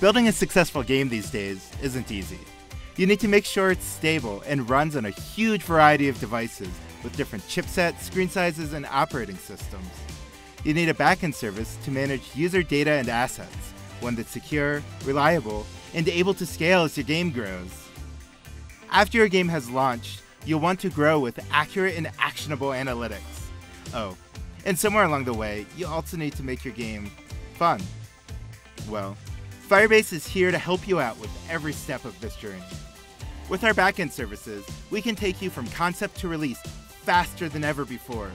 Building a successful game these days isn't easy. You need to make sure it's stable and runs on a huge variety of devices with different chipsets, screen sizes, and operating systems. You need a backend service to manage user data and assets, one that's secure, reliable, and able to scale as your game grows. After your game has launched, you'll want to grow with accurate and actionable analytics. Oh, and somewhere along the way, you also need to make your game fun. Well, Firebase is here to help you out with every step of this journey. With our backend services, we can take you from concept to release faster than ever before.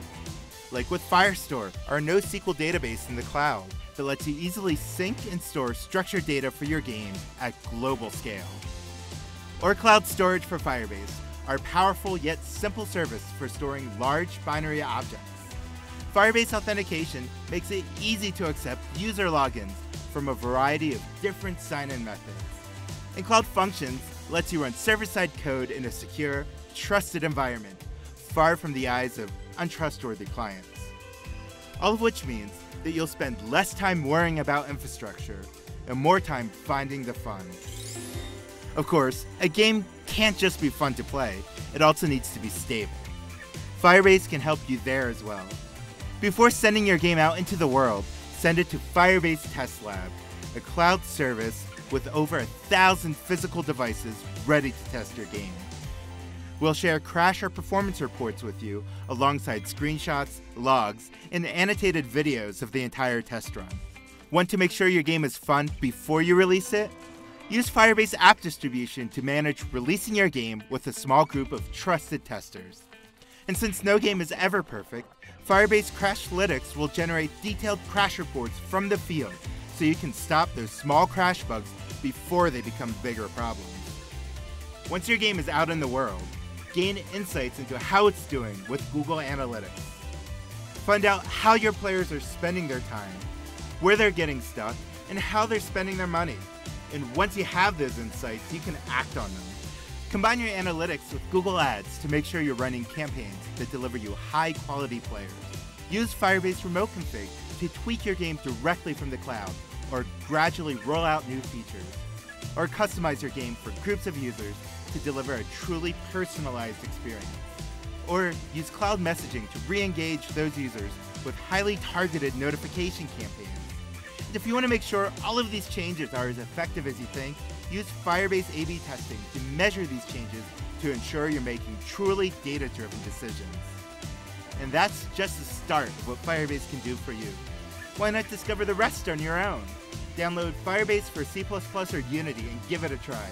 Like with Firestore, our NoSQL database in the cloud that lets you easily sync and store structured data for your game at global scale. Or Cloud Storage for Firebase, our powerful yet simple service for storing large binary objects. Firebase Authentication makes it easy to accept user logins from a variety of different sign-in methods. And Cloud Functions lets you run server-side code in a secure, trusted environment, far from the eyes of untrustworthy clients. All of which means that you'll spend less time worrying about infrastructure and more time finding the fun. Of course, a game can't just be fun to play, it also needs to be stable. Firebase can help you there as well. Before sending your game out into the world, send it to Firebase Test Lab, a cloud service with over a thousand physical devices ready to test your game. We'll share crash or performance reports with you alongside screenshots, logs, and annotated videos of the entire test run. Want to make sure your game is fun before you release it? Use Firebase App Distribution to manage releasing your game with a small group of trusted testers. And since no game is ever perfect, Firebase Crashlytics will generate detailed crash reports from the field so you can stop those small crash bugs before they become bigger problems. Once your game is out in the world, gain insights into how it's doing with Google Analytics. Find out how your players are spending their time, where they're getting stuck, and how they're spending their money. And once you have those insights, you can act on them. Combine your analytics with Google Ads to make sure you're running campaigns that deliver you high quality players. Use Firebase Remote Config to tweak your game directly from the cloud, or gradually roll out new features. Or customize your game for groups of users to deliver a truly personalized experience. Or use cloud messaging to re engage those users with highly targeted notification campaigns. If you want to make sure all of these changes are as effective as you think, use Firebase A B testing to measure these changes to ensure you're making truly data driven decisions. And that's just the start of what Firebase can do for you. Why not discover the rest on your own? Download Firebase for C++ or Unity and give it a try.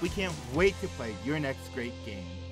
We can't wait to play your next great game.